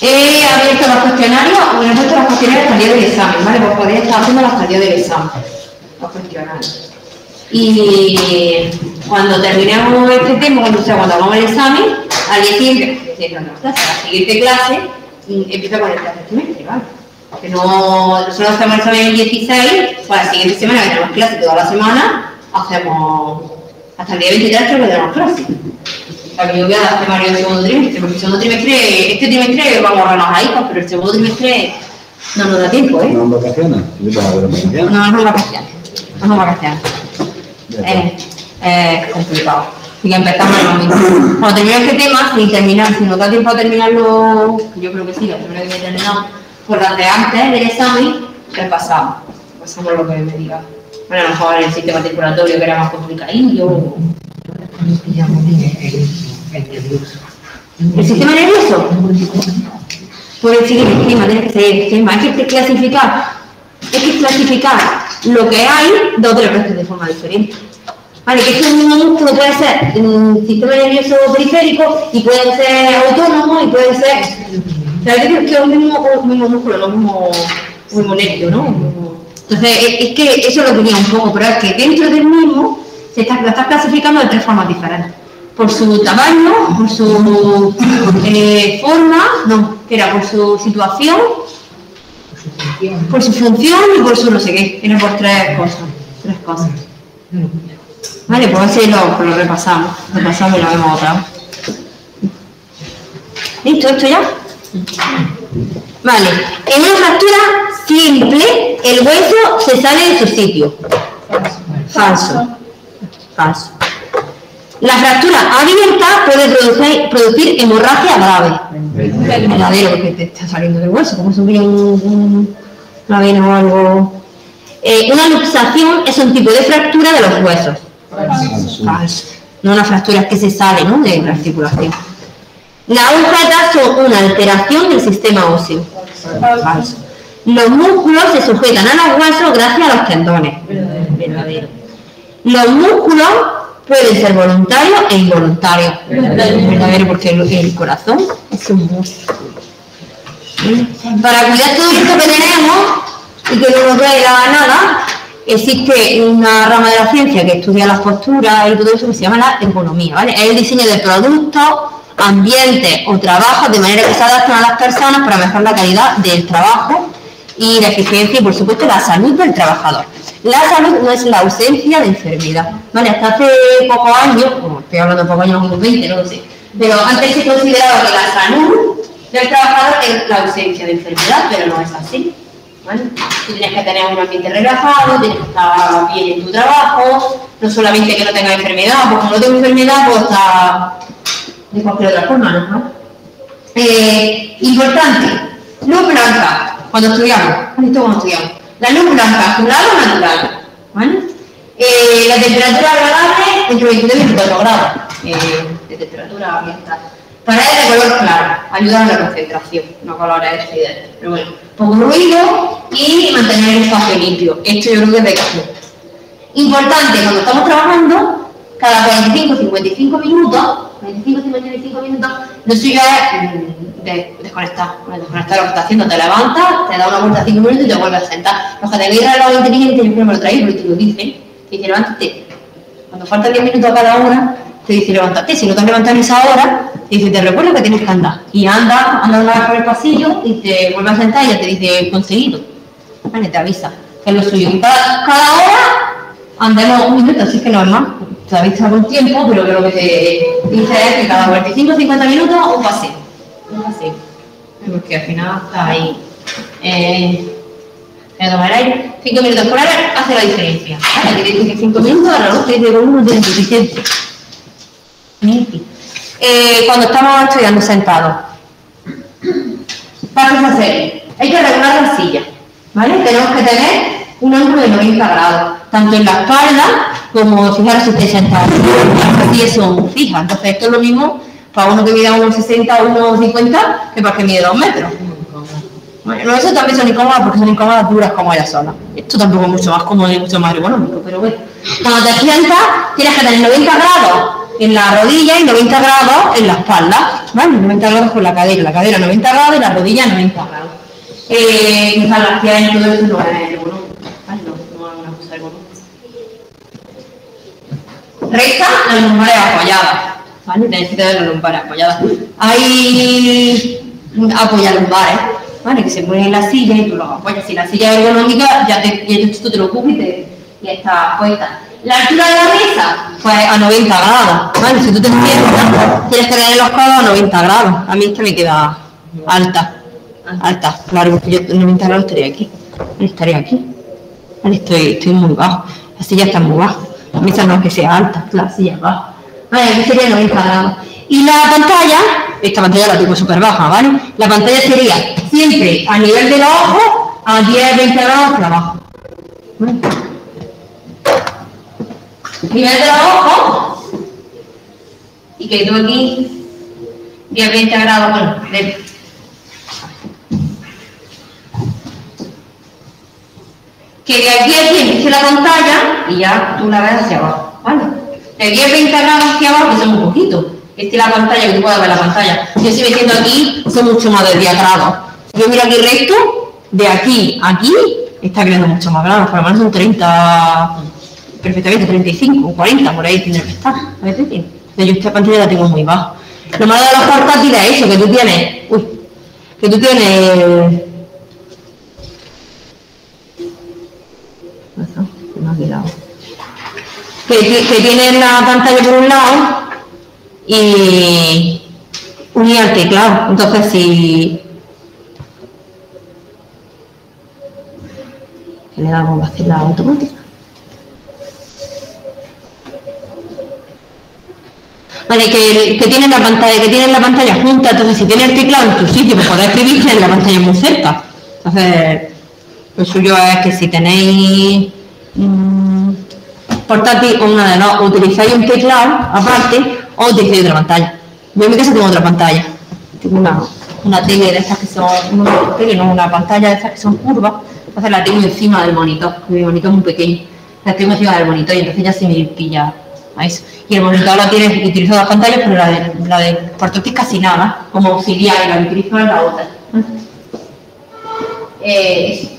He abierto los cuestionarios, bueno, he puesto los cuestionarios hasta el día del examen, ¿vale? Pues podéis estar haciendo hasta el día del examen, los cuestionarios. Y cuando terminemos este tema, o sea, cuando hagamos el examen, al día siguiente, no, no, la siguiente clase empieza con el tercer semestre, ¿vale? Que no, nosotros hacemos el examen el 16, pues la siguiente semana que tenemos clase toda la semana, hacemos hasta el día 23 creo que tenemos clase. O sea, que yo voy a dar temario del segundo trimestre, porque el segundo trimestre, este trimestre vamos a ahorrarnos ahí, pues, pero el segundo trimestre no nos da tiempo, ¿eh? ¿No en vacaciones? Para. No, no es vacaciones. No es vacaciones. Es, es complicado. Así que empezamos el domingo. Cuando termine este tema, si terminar, si nos da tiempo a terminarlo, yo creo que sí, la primera que voy a terminar, por las de antes del examen, repasamos. Pasamos lo que me diga. Bueno, a lo mejor el sistema circulatorio que era más complicadillo. ¿El sistema nervioso? Por el siguiente esquema, tiene que ser el esquema. Hay que clasificar, hay que clasificar lo que hay de otras veces de forma diferente. Vale, que es un músculo puede ser un sistema nervioso periférico y puede ser autónomo y puede ser. O sea, que es un mismo, mismo músculo, no mismo, mismo nervio, ¿no? Entonces, es, es que eso lo quería un poco, pero es que dentro del mismo se está, lo estás clasificando de tres formas diferentes. Por su tamaño, por su eh, forma, no, que era por su situación, por su función y por su no sé qué. Era por tres cosas. Tres cosas. Vale, pues así lo, lo repasamos. Lo repasamos y lo vemos otra. ¿Listo? ¿Esto ya? Vale. En una fractura simple, el hueso se sale de su sitio. Falso. Falso. La fractura abierta puede producir, producir hemorragia grave. Verdadero, porque te está saliendo del hueso, como si hubiera un, un- una vena o algo. Eh, una luxación es un tipo de fractura de los huesos. Falso. No una fractura que se sale ¿no? de la articulación. Las agujetas son una alteración del sistema óseo. Falso. Los músculos se sujetan a los huesos gracias a los tendones. Los músculos pueden ser voluntarios e involuntarios. Verdadero, porque el, corazón es un músculo. Para cuidar todo esto que tenemos y que no nos duele nada, existe una rama de la ciencia que estudia las posturas y todo eso que se llama la ergonomía, ¿vale? Es el diseño de productos, ambientes o trabajos de manera que se adapten a las personas para mejorar la calidad del trabajo y la eficiencia y, por supuesto, la salud del trabajador. La salud no es la ausencia de enfermedad, ¿vale? Hasta hace pocos años, como estoy hablando de pocos años, como 20, no lo sé, pero antes se consideraba que la salud del trabajador es la ausencia de enfermedad, pero no es así. Tú tienes que tener un ambiente relajado, tienes que estar bien en tu trabajo, no solamente que no tengas enfermedad, porque como no tengo enfermedad, pues está de cualquier otra forma, ¿no? Eh, importante, luz blanca, cuando estudiamos. Esto cuando estudiamos. La luz blanca, natural o natural, ¿vale? Eh, la temperatura agradable entre 22 y 24 grados eh, de temperatura ambiental. Paredes de color claro, ayudan a la concentración, no colores estridentes. Pero bueno, poco ruido y mantener el espacio limpio. Esto yo creo que es de cajón. Importante, cuando estamos trabajando, cada 45 55 minutos, 45 55 minutos, lo suyo es mm, de- desconectar. Desconectar lo que estás haciendo, te levantas, te da una vuelta 5 minutos y te vuelves a sentar. Los que tenéis reloj inteligente, yo que me lo traéis, porque te lo dicen. te dice levántate. Cuando faltan 10 minutos a cada hora, te dice levántate. Si no te has levantado en esa hora, te dice te recuerdo que tienes que andar. Y anda, anda una por el pasillo y te vuelve a sentar y ya te dice conseguido. Vale, te avisa, que es lo suyo. Y cada, hora andemos un minuto, así que no es más. Te avisa con tiempo, pero que lo que te dice es que cada 45 o 50 minutos un paseo. Un paseo. Porque al final está ahí. Eh, en tomar aire, 5 minutos por hora hace la diferencia. Vale, que dice que 5 minutos, ahora no te dice que uno tiene suficiente. Eh, cuando estamos estudiando sentados, para hacer, hay que regular la silla, ¿vale? Tenemos que tener un ángulo de 90 grados, tanto en la espalda como fijaros si estáis sentados. Las sillas son fijas, entonces esto es lo mismo para uno que mida unos 60 o unos 50 que para que mide 2 metros. Bueno, no, eso también son incómodas porque son incómodas duras como ella sola. Esto tampoco es mucho más cómodo y mucho más ergonómico, pero bueno. Cuando te sientas, tienes que tener 90 grados en la rodilla y 90 grados en la espalda. ¿Vale? 90 grados con la cadera, la cadera 90 grados y la rodilla 90 grados. Eh, quizás las piernas todo eso no es. ¿vale? No, no es una cosa ergonómica. Recta, la lumbar es apoyada. ¿Vale? Necesitas de la lumbar apoyada. Hay apoyar lumbares. ¿vale? Que se ponen en la silla y tú los apoyas. Si la silla es ergonómica, ya, te, ya tú te lo ocupas y, te, y está puesta. La altura de la mesa, pues a 90 grados, ¿vale? Si tú te sientas, tienes que tener los codos a 90 grados. A mí es me queda alta, alta, claro, porque yo 90 grados estaría aquí, estaría aquí. Estoy, estoy muy bajo, la silla está muy baja. La mesa no es que sea alta, la silla es baja. Vale, aquí sería 90 grados. Y la pantalla, esta pantalla la tengo súper baja, ¿vale? La pantalla sería siempre a nivel de los ojos, a 10-20 grados para abajo. ¿Vale? Nivel de los ojos, y que tú aquí, 10-20 grados, bueno, de, que de aquí a aquí empiece la pantalla y ya tú la ves hacia abajo, ¿vale? De 10-20 grados hacia abajo, que son un poquito. Este es la pantalla, que tú puedes ver la pantalla. Yo si me siento aquí, son mucho más de 10 grados. Yo miro aquí recto, de aquí a aquí, está creando mucho más grados, por lo menos son 30, perfectamente 35 o 40, por ahí tiene que estar. ¿Sabes decir? Yo esta pantalla la tengo muy baja. Lo malo de los portátiles es eso, que tú tienes, uy, que tú tienes. Que, que, que tiene la pantalla por un lado y unir al teclado. Entonces, si le damos a hacer la automática. Vale, que, que tiene la pantalla, que tiene la pantalla junta, entonces si tiene el teclado en tu sitio, pues podés escribir tienes la pantalla muy cerca. Entonces, lo suyo es que si tenéis mm, portátil o una de dos, o utilizáis un teclado aparte o utilizáis otra pantalla. Yo en mi casa tengo otra pantalla. Tengo una, una tele de estas que son, una no, pantalla de estas que son curvas, entonces la tengo encima del monitor, mi monitor es muy pequeño. La tengo encima del monitor y entonces ya se me pilla Y el monitor lo tienes, utilizo dos pantallas, pero la de, la de portátil casi nada, como auxiliar, y la utilizo es la otra. Eh.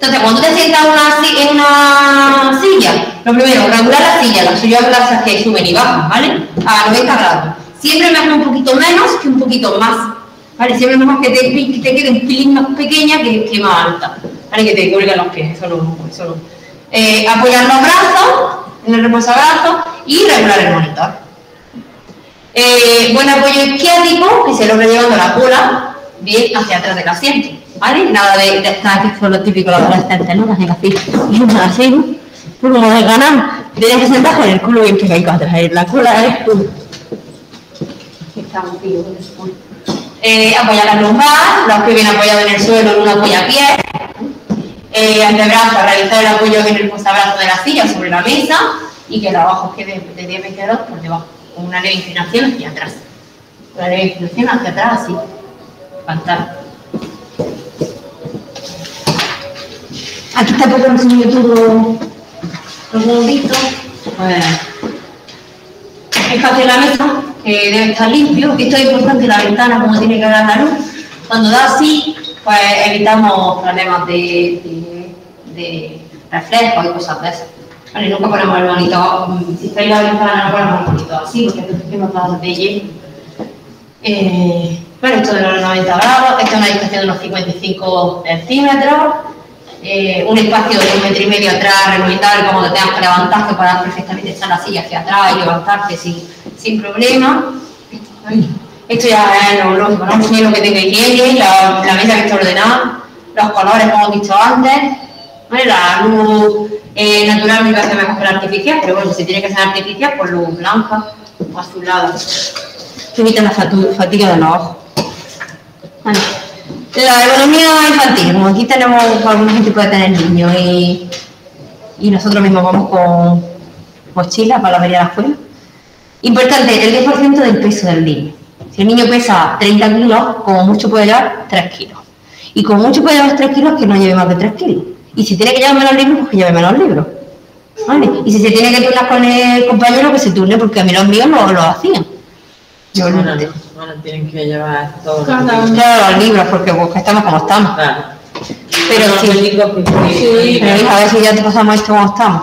Entonces, cuando te sientas en una, en una silla, lo primero, regular la silla, las sillas las que suben y bajan, ¿vale? A 90 grados. Siempre mejor un poquito menos que un poquito más, ¿vale? Siempre mejor que te, que te quede un pelín más pequeña que, que más alta, ¿vale? Que te cuelguen los pies, eso. Eh, apoyar los brazos, en el reposabrazo y regular el monitor. Eh, buen apoyo izquierdico, que se lo llevando la cola bien hacia atrás del asiento, ¿vale? Nada de, de estar que son lo típico los adolescentes, ¿no? Hacen así, así, ¿no? Tú como de ganar, tienes que sentar con el culo bien pegado atrás, la cola es tú. Está un tío, eh, apoyar la lumbar, los que vienen apoyados en el suelo en un apoyapiés, eh, antebrazo, realizar el apoyo en el posabrazo de la silla sobre la mesa y que el abajo quede de 10 grados por debajo, con una leve inclinación hacia atrás. Una leve inclinación hacia atrás, así. Levantar. Aquí está poco resumido todo lo hemos visto. Pues, espacio en la mesa, que debe estar limpio. Esto es importante, la ventana, como tiene que dar la luz. Cuando da así, pues evitamos problemas de, de reflejos y cosas de esas. Vale, nunca ponemos el monitor, si estáis la ventana no ponemos el monitor así, porque entonces tenemos dados de. Eh, bueno, esto de los 90 grados, esta es una distancia de unos 55 centímetros, eh, un espacio de un metro y medio atrás, recomendable como te tengas que levantar, que puedas perfectamente echar la silla hacia atrás y levantarte sin, sin problema. Esto ya es lo lógico, ¿no? Un hielo que tenga higiene, la, la mesa que está ordenada, los colores como hemos dicho antes, ¿vale? La luz eh, natural me parece mejor que la artificial, pero bueno, si tiene que ser artificial, pues luz blanca o azulada. Que evita la fatiga de los ojos. La economía infantil, como aquí tenemos, alguna gente puede tener niños y, nosotros mismos vamos con mochila para la a la escuela. Importante, el 10% del peso del niño. Si el niño pesa 30 kilos, como mucho puede llevar 3 kilos. Y como mucho puede llevar 3 kilos, que no lleve más de 3 kilos. Y si tiene que llevar menos libros, pues que lleve menos libros. ¿Vale? Y si se tiene que turnar con el compañero, que se turne, porque a mí los míos no lo hacían. Yo no lo no, ahora tienen que llevar todo. Cada uno. Claro, los libros, porque pues, estamos como estamos. Claro. Pero Los sí. sí, Pero hija, a ver si ya te pasamos esto como estamos.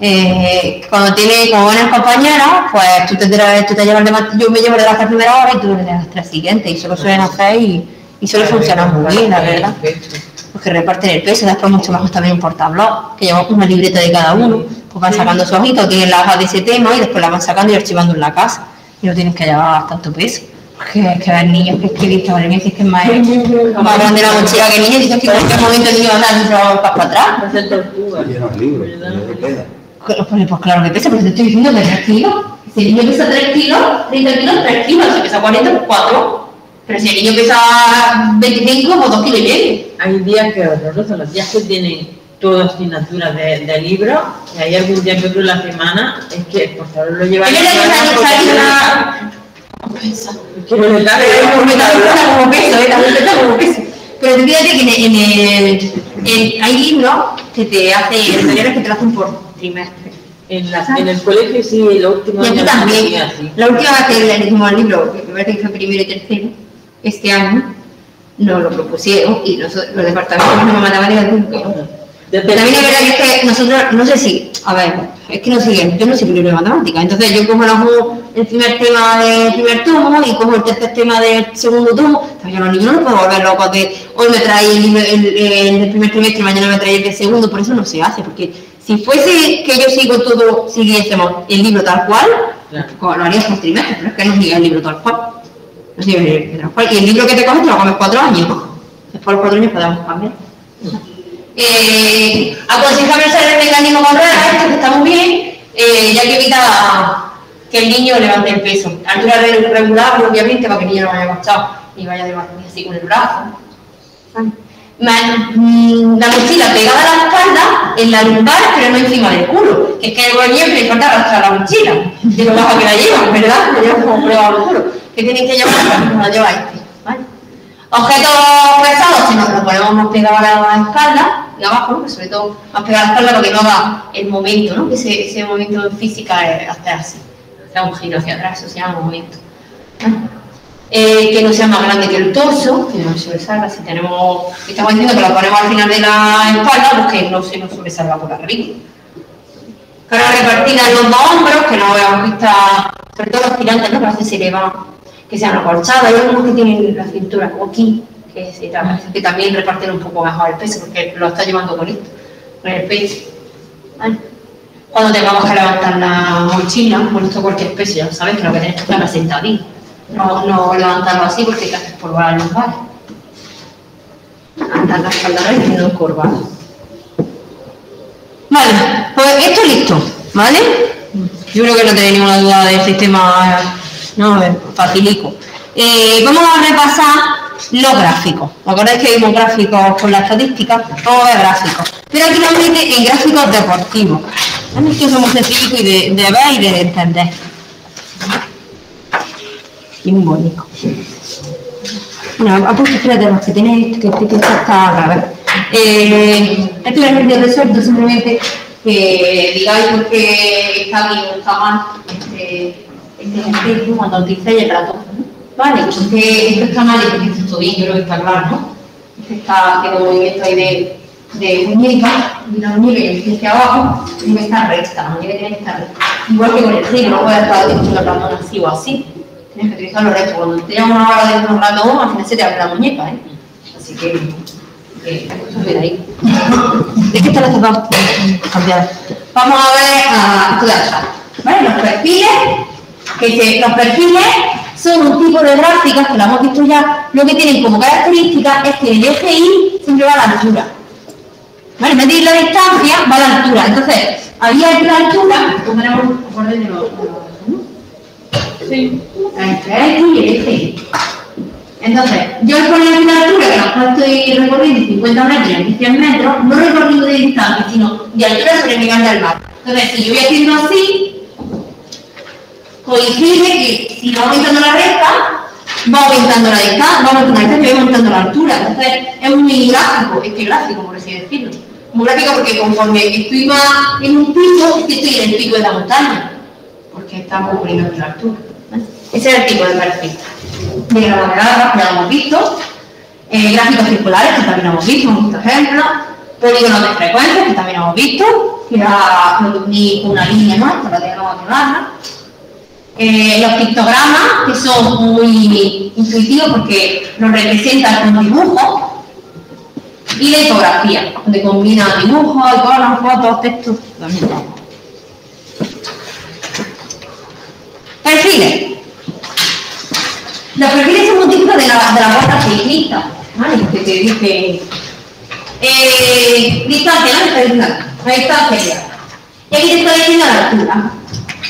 Eh, cuando tiene, como buenas compañeras, pues tú te, tú te llevas de mat- yo me llevo de las tres primeras horas y tú de las tres siguientes, y eso lo suelen hacer y, y suele funcionar muy bien, la verdad. Porque reparten el peso, después mucho mejor también un portablog, que lleva una libreta de cada uno, pues van sacando su hojita, tienen la hoja de ese tema y después la van sacando y archivando en la casa. Y no tienes que llevar tanto peso. Porque es que hay niños que escribís, que madre mía, si es que es más, más grande la mochila que el niño, y dices que en cualquier momento el niño va a dar un para atrás. Hacer tortuga. Lleno de libros, ¿no te queda? Pues, pues claro que pesa, pero te estoy diciendo que 3 kilos. Si el niño pesa 3 kilos, 30 kilos, 3 kilos. Si pesa 40, pues 4. Pero si el niño pesa 25, pues 2 kilos y medio. Hay días que horrorosos, los días que tienen todas asignaturas de, de libros, y hay algún día que otro en la semana, es que por favor lo llevan a le cabe. Pero me da como peso, ¿eh? También pesa como peso. Pero fíjate que en el, en el- en- hay libros que te hacen, editoriales que te lo hacen por trimestre. En, la- en el colegio sí, el último Y aquí año también. hacía así. La última vez que hicimos el libro, que me parece que fue primero y tercero, este año, nos lo propusieron y nosotros, los departamentos no. Desde Pero también es verdad es que nosotros, no sé si, a ver, es que no sé, yo no sé libro de matemáticas, entonces yo cojo la- el primer tema del primer tomo y cojo el tercer tema del segundo tomo, yo a los niños no los puedo volver locos de hoy me trae el, el, el del primer trimestre y mañana me trae el del segundo, por eso no se hace, porque si fuese que yo sigo todo, siguiésemos el libro tal cual, Claro. pues lo harías por trimestre, pero es que no sigue el libro tal cual. No sigue el libro tal cual. Y el libro que te coges te lo comes cuatro años. Después de los cuatro años podemos cambiar. Eh, aconsejable usar el mecanismo con ruedas, esto que está muy bien, eh, ya que evita que el niño levante el peso. Altura re- regular, obviamente, para que el niño no vaya acostado ni vaya de así con el brazo. Ma- mm, La mochila pegada a la espalda, en la lumbar, pero no encima del culo. Que es que el niño le falta arrastrar la mochila. De lo bajo que la llevan, ¿verdad? La llevan como prueba al culo. Que tienen que llevar como la lleva este. ¿vale? Objetos pesados, si nos lo ponemos más pegado a la espalda, y abajo, ¿no? sobre todo más pegado a la espalda para que no haga el momento, ¿no? que ese, momento en física es hacer así, hacer un giro hacia atrás, eso se llama movimiento. ¿vale? Eh, que no sea más grande que el torso, que no sobresalga, si tenemos, estamos diciendo que lo ponemos al final de la espalda, pues que no se nos sobresalga por arriba. Carga repartida en los dos hombros, que no veamos que está, sobre todo los tirantes, ¿no? que se elevan, que sean acolchados, hay algunos que tienen la cintura como aquí, que, también reparten un poco mejor el peso, porque lo está llevando con esto, con el peso. Cuando tengamos que levantar la mochila, con esto cualquier peso, ya sabes que lo que tienes que estar es sentadito. No, no levantarlo así porque te haces por los lumbares. Levantar la espalda recta y no curvada. Vale, pues esto listo, ¿vale? Yo creo que no tenéis ninguna duda del sistema, no, eh, facilico. Eh, vamos a repasar los gráficos. ¿Os acordáis que vimos gráficos con la estadística? Vamos a ver gráficos. Pero aquí nos mete en gráficos deportivos. Estos son muy sencillos y de, de ver y de entender. Y bonito. Bueno, ha puesto, espérate, los que tenéis, que que- que esto está a ver. Eh, esto es el de resuelto, simplemente que digáis por qué está bien está mal este, este ejercicio cuando utilicéis el ratón. Vale, porque esto está mal y porque esto está bien, yo creo que está claro, ¿no? Este está haciendo movimiento ahí de de muñeca, y la muñeca que empieza hacia abajo, tiene que estar recta, la muñeca tiene que estar recta. Igual que con el ciclo, no puede estar diciendo el ratón así o así. Tienes que utilizarlo recto. Cuando te una hora de un ratón, al final se te abre la muñeca, ¿eh? Así que, eh, eso es de ahí. ¿De qué están estas dos? Vamos a ver a estudiar ¿Vale? Los perfiles, que se- los perfiles son un tipo de gráficas que lo hemos visto ya, lo que tienen como característica es que el eje Y siempre va a la altura. ¿Vale? En vez de ir la distancia, va a la altura. Entonces, había que la altura, un orden de los... Sí. Entre X y el eje Y. Entonces, yo al poner aquí la altura, que a lo mejor estoy recorriendo 50 metros y aquí 100 metros, no recorriendo de distancia, sino de altura sobre el nivel del mar. Entonces, si yo voy haciendo así, coincide que si va aumentando la recta, va aumentando la distancia, va aumentando la va aumentando la altura. Entonces, es muy gráfico, es que gráfico, por así decirlo. Muy gráfico porque conforme estoy más en un pico, es que estoy en el pico de la montaña, porque estamos poniendo la altura. Ese es el tipo de perfil. De gravedad, ya hemos visto. Eh, gráficos circulares, que también hemos visto, visto ejemplos. Polígonos de frecuencia, que también hemos visto. Que era ni una línea más, para tenerlo controlarla. Eh, los pictogramas, que son muy intuitivos porque los representan con dibujos. Y la tipografía, donde combina dibujos, iconos, fotos, textos. Perfiles. Los perfiles son un tipo de la, de la vuelta ciclista, ¿vale? Que te dice eh, distancia, ¿no? Y aquí te está diciendo la altura.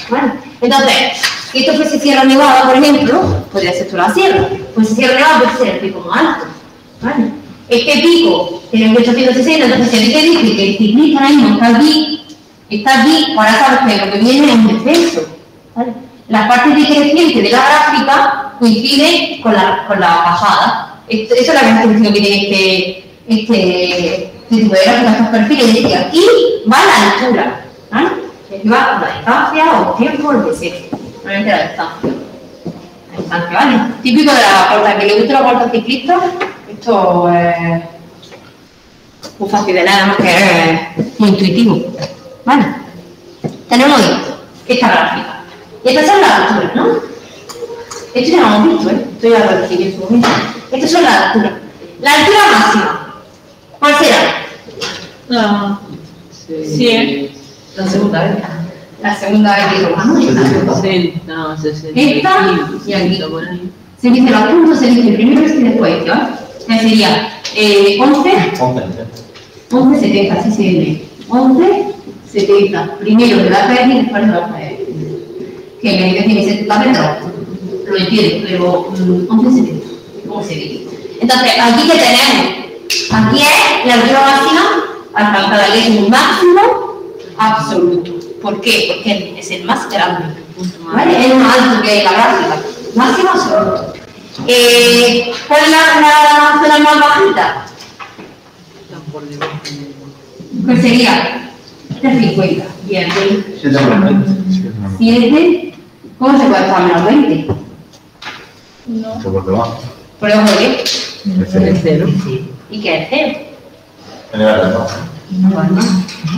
¿Vale? Entonces, si esto fuese Sierra Nevada, por ejemplo, podría ser toda la sierra. Pues si Sierra Nevada puede ser el pico más alto. Este pico tiene 1860, entonces si a ti te dice que el ciclista ahora mismo está aquí, está aquí, ahora sabes que lo que viene es un descenso. ¿vale? La parte decreciente de la gráfica coincide con la, con la bajada. Esto- Esa es la característica que tiene este, este, este de gráfica, estos perfiles. Es aquí va la altura, aquí va la distancia o tiempo, lo que. La distancia. La distancia, ¿vale? Típico de la puerta, que le gusta la puerta ciclista, esto es muy fácil de nada más que es muy intuitivo. ¿Vale? Tenemos esto, esta gráfica. Y estas son las alturas, ¿no? Esto ya lo hemos visto, ¿eh? Esto ya lo recibí en su momento. Estas son las alturas. La altura máxima. ¿Cuál será? La Sí. Cien. La segunda vez. La segunda vez que lo ¿no? Esta. 60, 60. Esta y aquí. Se dice los puntos, se dice primero y después, ¿vale? Que sería eh, 11, 11, 70, así se dice. 11, 70. Primero de la calle y después de la calle. Que me dice tiene 70 metros. Lo entiendo, pero mm, 11, 70. ¿Cómo se dice? Entonces, aquí que tenemos. Aquí es la altura máxima alcanzada, que es un máximo absoluto. ¿Por qué? Porque es el más grande. ¿Vale? Es el más alto que la gráfica. Máximo absoluto. Eh, ¿Cuál es la, la zona más bajita? Están por debajo. Pues sería 50. Bien, bien. 7. ¿Cómo se puede estar menos 20? Por debajo. ¿Por debajo de qué? Cero. ¿Y qué es cero? General, ¿no? Bueno,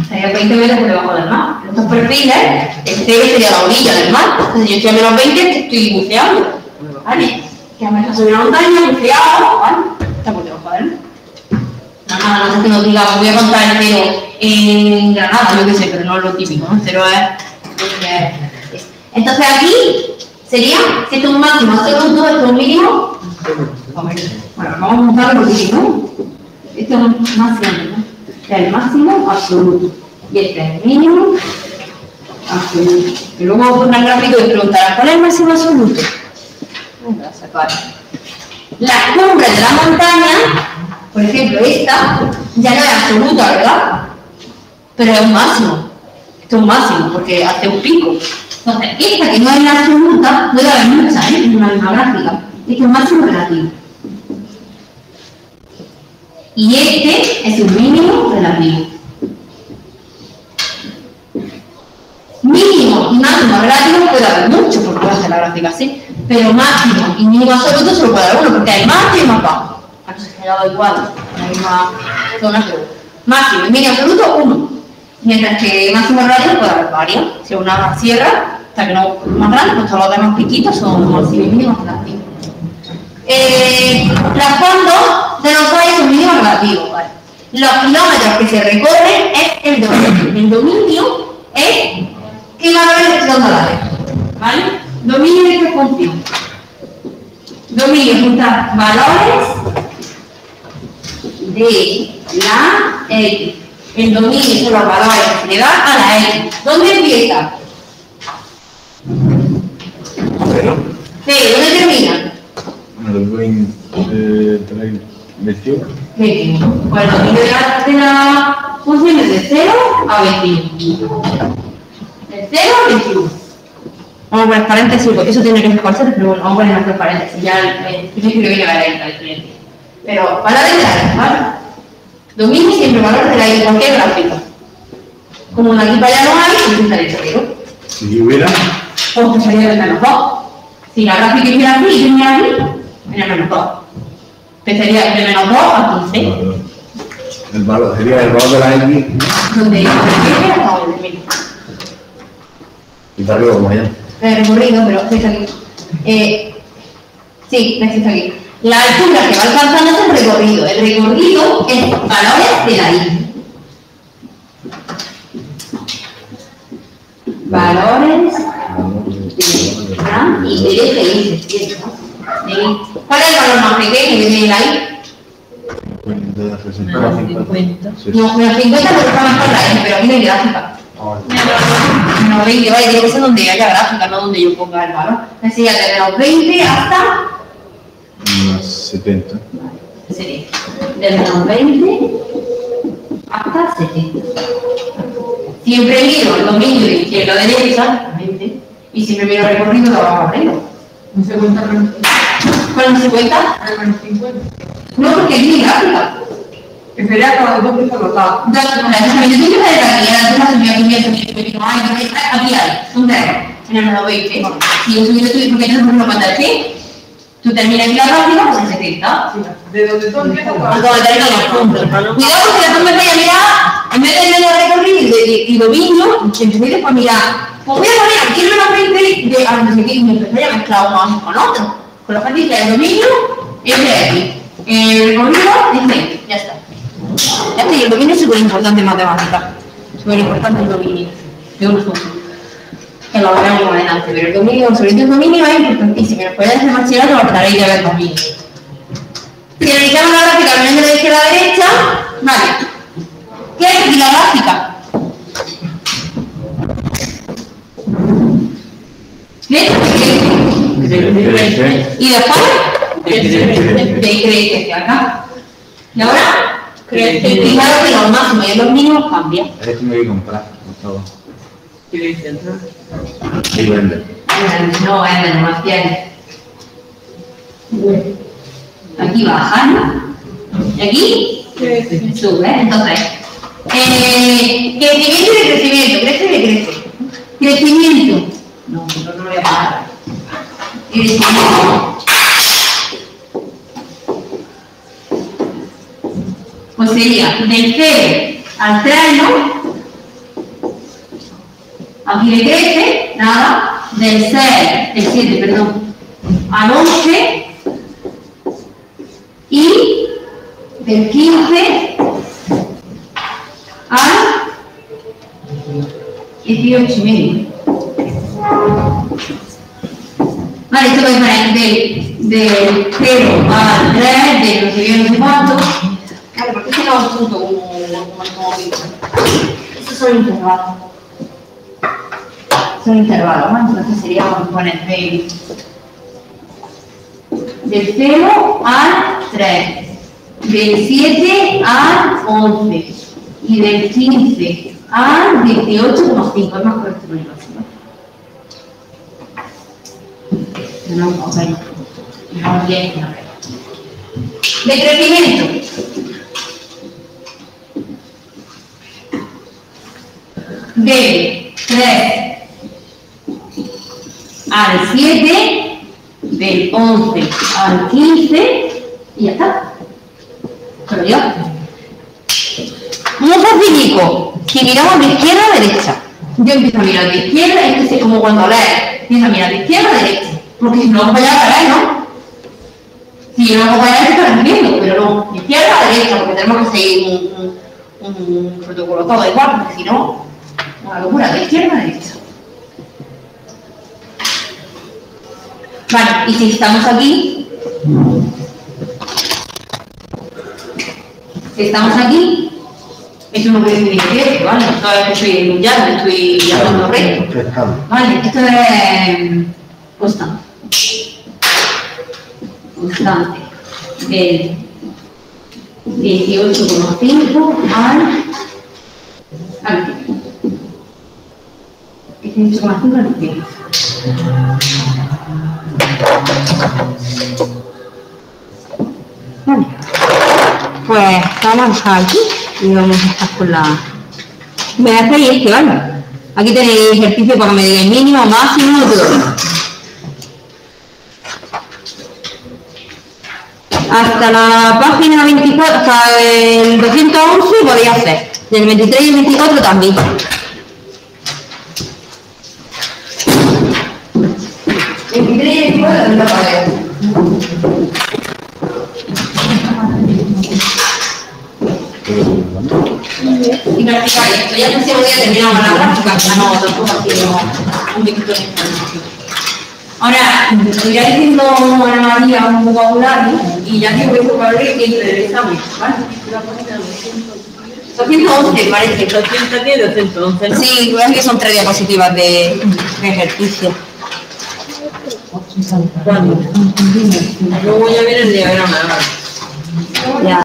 sería 20 metros por debajo del mar. Estos perfiles, el cero sería la orilla del mar. Entonces yo estoy a menos 20 que estoy buceando. ¿Vale? Que a menos sobre una montaña, buceado, ¿vale? Está por debajo del mar. Nada, no sé que nos diga, voy a contar el cero en Granada, yo qué sé, pero no es lo típico, ¿no? Cero es... es- Entonces aquí sería, si esto es un máximo absoluto, esto es un mínimo. Bueno, vamos a montarlo porque si no, esto es un máximo, es el máximo absoluto. Y este es el mínimo absoluto. Y luego con el gráfico y preguntarás, ¿cuál es el máximo absoluto? A. Las cumbres de la montaña, por ejemplo, esta, ya no es absoluta, ¿verdad? Pero es un máximo. Esto es un máximo, porque hace un pico. Entonces, esta que no es la absoluta, puede haber muchas, ¿eh? En una misma gráfica. Este es un máximo relativo. Y este es un mínimo relativo. Mínimo y máximo relativo puede haber mucho, porque puede hacer la gráfica así, pero máximo y mínimo absoluto solo puede haber uno, porque hay más y más bajo. Aquí se ha quedado igual, la misma zona, pero máximo y mínimo absoluto, 1. Mientras que máximo relativo puede haber varios. Si una cierra, hasta que no más grande, pues todos los demás piquitos son máximo y mínimo relativos. Eh, los fondos de los mínimos relativos, ¿vale? Los kilómetros que se recorren es el dominio. El dominio es qué valores son dólares, ¿vale? Dominio de qué función. Dominio junta valores de la X. El dominio son los valores que se le dan a la X. ¿Dónde empieza? ¿dónde termina? El 20, 21. 21. Pues el dominio de la, de la función es de 0 a 21. De 0 a 21. Vamos a poner paréntesis, porque eso tiene que ser concepto, pero bueno, vamos a poner otros paréntesis. Ya el el que viene a la diferencia. Pero valores de la X, ¿vale? Dominio siempre valores de la X, cualquier gráfico. Como una aquí para allá no hay, pues estaría cero. Si hubiera, pues te salía de menos 2. Si la gráfica hiciera aquí y yo aquí, era menos 2. Empezaría de menos 2 a 15. el valor, sería el valor de la X Donde yo era como el de y para arriba como allá. El recorrido, pero está aquí. Eh, sí, está aquí. La altura que va alcanzando es el recorrido. El recorrido es valores de la I. Valores de la y derecha y izquierda. ¿Sí? ¿Cuál es el valor más pequeño que tiene la I? 50, 60, 50. No, menos 50 porque está más con la I, pero no hay gráfica. Menos 20, vale, tiene que ser donde haya gráfica, no donde yo ponga el valor. Así ya de menos 20 hasta Unas 70. sería del menos 20 hasta 70. Siempre miro el dominio de izquierda a derecha, exactamente, y siempre miro el recorrido de abajo a arriba. Un segundo menos ¿Cuál no se menos 50. No, porque gráfica. Que sería cada dos que los lados. Ya, exactamente, tú que de aquí, tú a ay, hay, un terreno, en el menos 20. Si yo tú, porque yo no lo mandaste, tú terminas aquí la pues se 70. De donde tú empiezas Y a como termina los puntos. Cuidado porque después me vaya a mirar, en vez de y, dominio, que a mirar, pues voy a poner aquí menos 20 de, a no sé qué, y me empecé a mezclar uno con otro. Con lo que dice el dominio es de aquí. El recorrido es de aquí, ya está. Ya está, y el dominio es súper importante en matemática. Súper importante el dominio. De un asunto. Que lo veremos más adelante, pero el dominio, sobre todo el dominio es importantísimo. Después de hacer bachillerato, lo traréis de ver dominio. Si analizamos la gráfica de izquierda a derecha, vale. ¿Qué es la gráfica? ¿Ves? Crece. Y después, crece acá. Y ahora, crece. Claro que los máximos y los mínimos cambian. Esto me voy a comprar, por favor. ¿Quieres entrar? Y vender. No, es de más bien. Aquí baja, ¿no? Y aquí sube, entonces. Eh, crecimiento y decrecimiento, crece y decrece. Crecimiento. No, no, no voy a parar. Crecimiento. Pues sería del 0 al 3, ¿no? Aquí le crece, nada, del 6, del 7, perdón, al 11 y del 15 al 18 y medio. Vale, esto puede poner del, del 0 al 3, de no sé bien, no sé cuánto. Claro, porque este no es un punto como, como, como Estos son intervalos son intervalos, ¿no? Entonces sería a poner del, del 0 al 3, del 7 al 11 y del 15 18,5, es más corto que el máximo. No, ok. No, bien, no. De crecimiento. Del 3 al 7, del 11 al 15 y ya está. Pero yo. Muy facilico. Si miramos de izquierda a derecha. Yo empiezo a mirar de izquierda, es que es como cuando lees. Empiezo a mirar de izquierda a derecha. Porque si no, voy a leer, ¿no? Si no, voy a leer, está viendo, pero no. De izquierda a derecha, porque tenemos que seguir un, un, un protocolo todo igual, porque si no, una locura, de izquierda a derecha. Vale, y si estamos aquí, si estamos aquí, puede decir que ¿vale? Esto es que estoy llano, estoy llamando recto. Vale, esto es constante. Constante. Del 18,5 al al 18,5 al 100. Vale. Pues vamos a aquí y vamos a estar con la... Me hacéis este, ¿vale? Aquí tenéis ejercicio para que me digáis mínimo, máximo, todo. Hasta la página 24, hasta el 211 podéis hacer. Del 23 y el 24 también. El 23 y el 24 también. Y practicar esto. Ya el próximo día terminamos la práctica, ya no, tampoco ha sido un minuto de. Ahora, iré diciendo Ana María un vocabulario y ya que voy a vocabulario que examen, ¿vale? 211 parece. 210, 211, ¿no? Sí, creo que son tres diapositivas de, de ejercicio. Luego ya viene el diagrama. Ya.